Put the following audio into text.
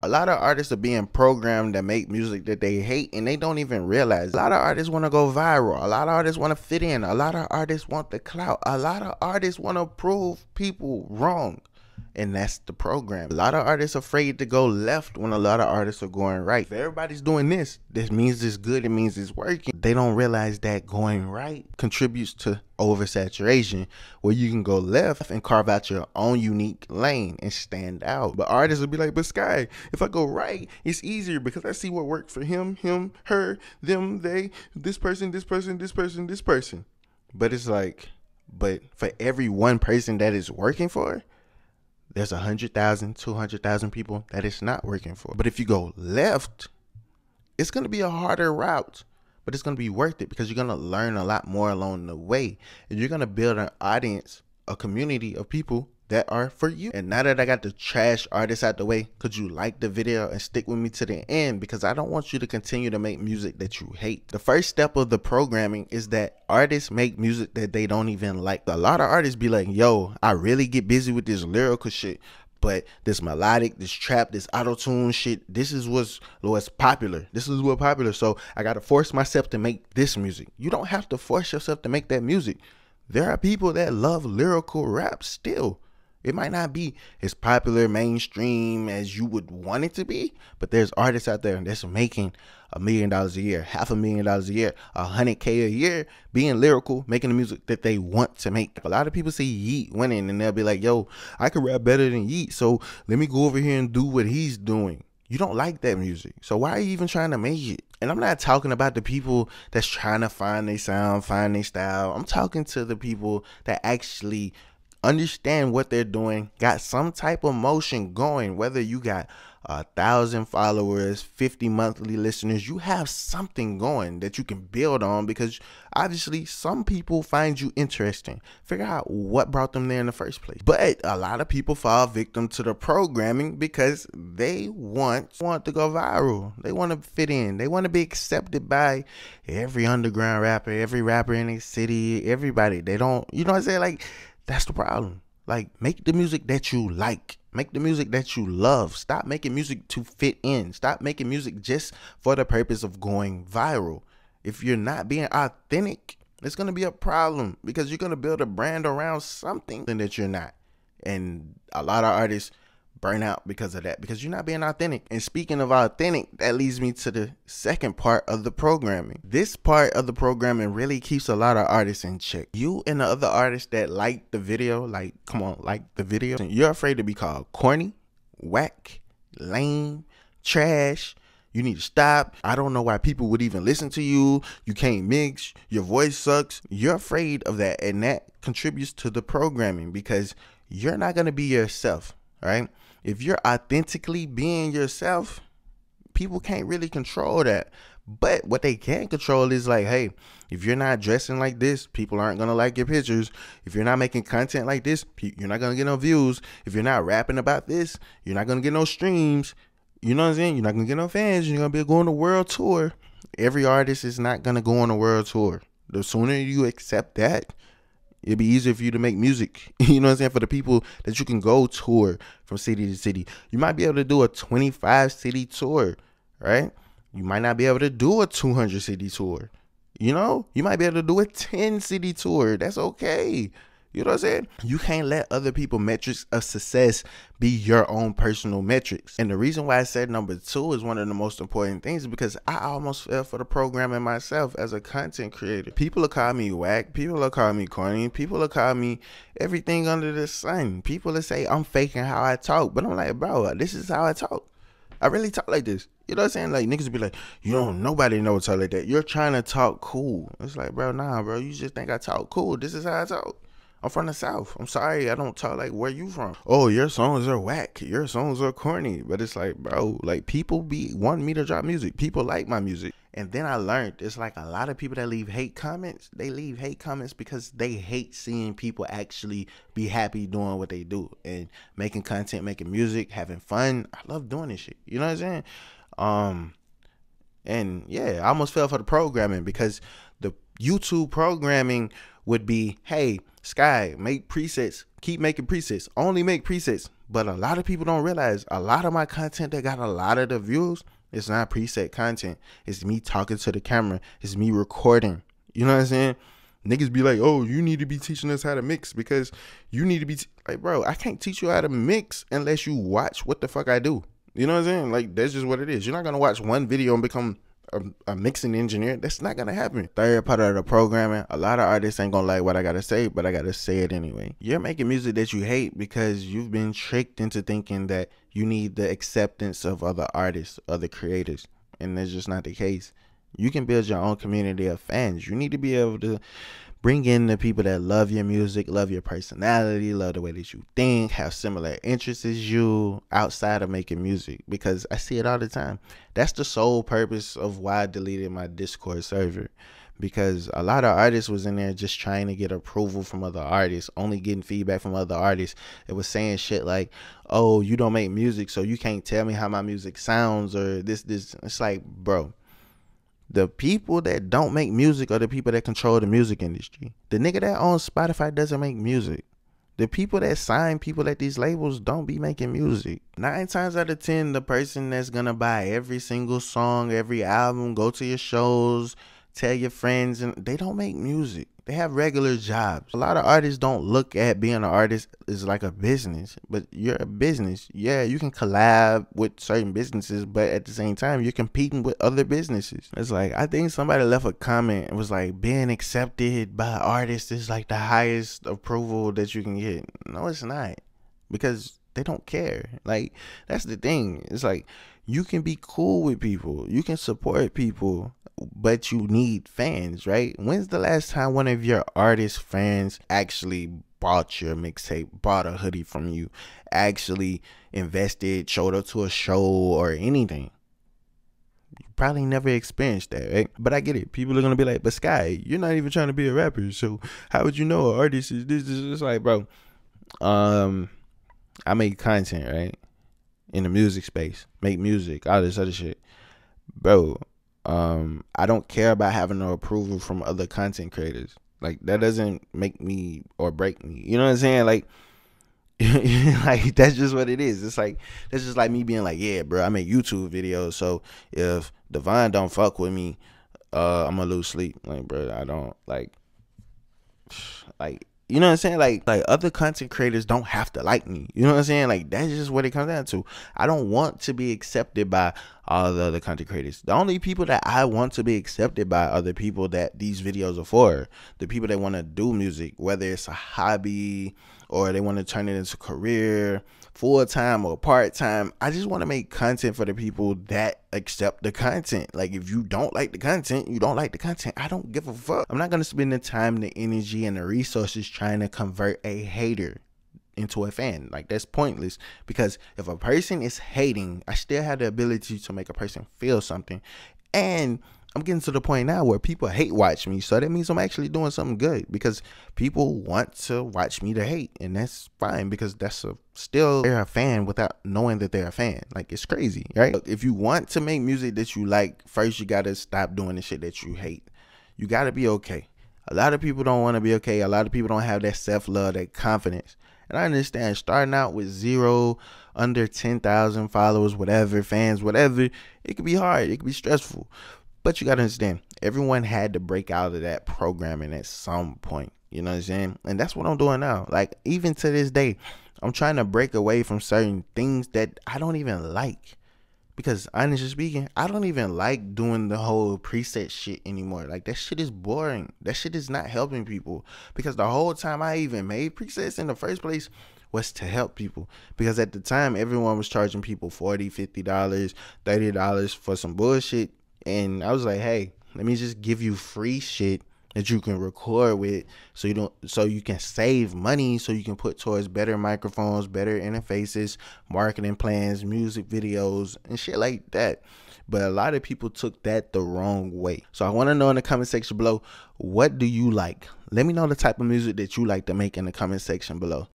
A lot of artists are being programmed to make music that they hate and they don't even realize. A lot of artists want to go viral. A lot of artists want to fit in. A lot of artists want the clout. A lot of artists want to prove people wrong and that's the program. A lot of artists afraid to go left when a lot of artists are going right. If everybody's doing this, this means it's good, it means it's working. They don't realize that going right contributes to oversaturation where you can go left and carve out your own unique lane and stand out. But artists will be like, but Sky, if I go right, it's easier because I see what worked for him, him, her, them, they, this person, this person, this person, this person. But it's like, but for every one person that is working for, there's 100,000, 200,000 people that it's not working for. But if you go left, it's going to be a harder route, but it's going to be worth it because you're going to learn a lot more along the way. And you're going to build an audience, a community of people that are for you. And now that I got the trash artists out the way, could you like the video and stick with me to the end? Because I don't want you to continue to make music that you hate. The first step of the programming is that artists make music that they don't even like. A lot of artists be like, yo, I really get busy with this lyrical shit. But this melodic, this trap, this auto tune shit, this is what's what's popular. This is what's popular. So I gotta force myself to make this music. You don't have to force yourself to make that music. There are people that love lyrical rap still. It might not be as popular mainstream as you would want it to be, but there's artists out there that's making a million dollars a year, half a million dollars a year, a hundred K a year, being lyrical, making the music that they want to make. A lot of people see Yeat winning and they'll be like, yo, I can rap better than Yeat, so let me go over here and do what he's doing. You don't like that music. So why are you even trying to make it? And I'm not talking about the people that's trying to find their sound, find their style. I'm talking to the people that actually understand what they're doing, got some type of motion going, whether you got a thousand followers, 50 monthly listeners, you have something going that you can build on because obviously some people find you interesting. Figure out what brought them there in the first place. But a lot of people fall victim to the programming because they want want to go viral. They want to fit in. They want to be accepted by every underground rapper, every rapper in the city, everybody. They don't, you know what I'm saying? Like that's the problem. Like, make the music that you like. Make the music that you love. Stop making music to fit in. Stop making music just for the purpose of going viral. If you're not being authentic, it's going to be a problem because you're going to build a brand around something that you're not. And a lot of artists burn out because of that because you're not being authentic. And speaking of authentic, that leads me to the second part of the programming. This part of the programming really keeps a lot of artists in check. You and the other artists that like the video, like, come on, like the video, you're afraid to be called corny, whack, lame, trash. You need to stop. I don't know why people would even listen to you. You can't mix. Your voice sucks. You're afraid of that. And that contributes to the programming because you're not going to be yourself, right? If you're authentically being yourself, people can't really control that. But what they can control is like, hey, if you're not dressing like this, people aren't gonna like your pictures. If you're not making content like this, you're not gonna get no views. If you're not rapping about this, you're not gonna get no streams. You know what I'm saying? You're not gonna get no fans. You're gonna be going to world tour. Every artist is not gonna go on a world tour. The sooner you accept that, It'd be easier for you to make music. You know what I'm saying? For the people that you can go tour from city to city. You might be able to do a 25 city tour, right? You might not be able to do a 200 city tour. You know, you might be able to do a 10 city tour. That's okay. You know what I'm saying? You can't let other people metrics of success be your own personal metrics. And the reason why I said number two is one of the most important things because I almost fell for the programming myself as a content creator. People will call me whack. People will call me corny. People will call me everything under the sun. People will say I'm faking how I talk. But I'm like, bro, this is how I talk. I really talk like this. You know what I'm saying? Like niggas be like, you don't nobody know talk like that. You're trying to talk cool. It's like, bro, nah, bro. You just think I talk cool. This is how I talk. I'm from the South. I'm sorry, I don't talk like where you from. Oh, your songs are whack. Your songs are corny. But it's like, bro, like people be wanting me to drop music. People like my music. And then I learned it's like a lot of people that leave hate comments, they leave hate comments because they hate seeing people actually be happy doing what they do and making content, making music, having fun. I love doing this shit. You know what I'm saying? Um and yeah, I almost fell for the programming because YouTube programming would be, hey, Sky, make presets, keep making presets, only make presets. But a lot of people don't realize a lot of my content that got a lot of the views, it's not preset content. It's me talking to the camera. It's me recording. You know what I'm saying? Niggas be like, oh, you need to be teaching us how to mix because you need to be like, bro, I can't teach you how to mix unless you watch what the fuck I do. You know what I'm saying? Like, that's just what it is. You're not gonna watch one video and become a, a, mixing engineer. That's not gonna happen. Third part of the programming, a lot of artists ain't gonna like what I gotta say, but I gotta say it anyway. You're making music that you hate because you've been tricked into thinking that you need the acceptance of other artists, other creators, and that's just not the case. You can build your own community of fans. You need to be able to bring in the people that love your music, love your personality, love the way that you think, have similar interests as you outside of making music because I see it all the time. That's the sole purpose of why I deleted my Discord server because a lot of artists was in there just trying to get approval from other artists, only getting feedback from other artists. It was saying shit like, "Oh, you don't make music, so you can't tell me how my music sounds or this this." It's like, bro, the people that don't make music are the people that control the music industry. The nigga that owns Spotify doesn't make music. The people that sign people at these labels don't be making music. Nine times out of ten, the person that's gonna buy every single song, every album, go to your shows, tell your friends, and they don't make music. They have regular jobs. A lot of artists don't look at being an artist as like a business, but you're a business. Yeah, you can collab with certain businesses, but at the same time, you're competing with other businesses. It's like I think somebody left a comment and was like, being accepted by artists is like the highest approval that you can get. No, it's not, because they don't care. Like that's the thing. It's like you can be cool with people, you can support people, but you need fans, right? When's the last time one of your artist fans actually bought your mixtape, bought a hoodie from you, actually invested, showed up to a show or anything? You probably never experienced that, right? But I get it. People are gonna be like, "But Sky, you're not even trying to be a rapper, so how would you know an artist is this?" Is like, bro, um, I make content, right? In the music space, make music, all this other shit, bro um, I don't care about having no approval from other content creators. Like that doesn't make me or break me. You know what I'm saying? Like, like that's just what it is. It's like that's just like me being like, yeah, bro, I make YouTube videos. So if Divine don't fuck with me, uh, I'm gonna lose sleep. Like, bro, I don't like, like you know what I'm saying? Like like other content creators don't have to like me. You know what I'm saying? Like that's just what it comes down to. I don't want to be accepted by all the other content creators. The only people that I want to be accepted by are the people that these videos are for. The people that want to do music, whether it's a hobby or they want to turn it into a career full time or part time. I just want to make content for the people that accept the content. Like if you don't like the content, you don't like the content. I don't give a fuck. I'm not gonna spend the time, the energy, and the resources trying to convert a hater into a fan. Like that's pointless because if a person is hating, I still have the ability to make a person feel something. And I'm getting to the point now where people hate watch me. So that means I'm actually doing something good because people want to watch me to hate. And that's fine because that's a, still they're a fan without knowing that they're a fan. Like it's crazy, right? If you want to make music that you like, first you got to stop doing the shit that you hate. You got to be okay. A lot of people don't want to be okay. A lot of people don't have that self love, that confidence. And I understand starting out with zero, under 10,000 followers, whatever, fans, whatever, it could be hard. It could be stressful. But you got to understand, everyone had to break out of that programming at some point. You know what I'm saying? And that's what I'm doing now. Like, even to this day, I'm trying to break away from certain things that I don't even like. Because honestly speaking, I don't even like doing the whole preset shit anymore. Like that shit is boring. That shit is not helping people. Because the whole time I even made presets in the first place was to help people. Because at the time everyone was charging people 40 $50, $30 for some bullshit and I was like, hey, let me just give you free shit that you can record with so you don't so you can save money so you can put towards better microphones better interfaces marketing plans music videos and shit like that. But a lot of people took that the wrong way. So i want to know in the comment section below what do you like? Let me know the type of music that you like to make in the comment section below